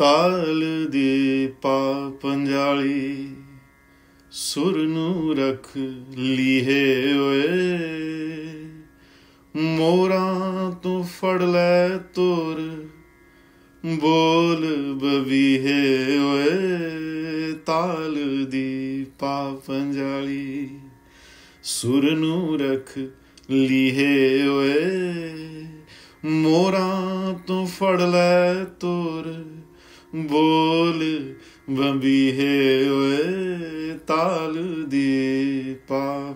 ਤਾਲ ਦੀ ਪਾ ਪੰਜਾਲੀ, ਸੁਰ ਨੂੰ ਰਖ ਲੀਹੇ ਓਏ। ਮੋਰਾ ਤੂੰ ਫੜ ਲੈ ਤੋਰ ਬੋਲ ਬਵੀਹੇ ਓਏ। ਤਾਲ ਦੀ ਪਾ ਪੰਜਾਲੀ, ਸੁਰ ਨੂੰ ਰਖ ਲੀਹੇ ਓਏ। ਮੋਰਾ ਤੂੰ ਫੜ ਲੈ ਤੋਰ ਬੋਲ ਬੰਬੀਹੇ ਓਏ ਤਾਲ ਦੀ ਪਾ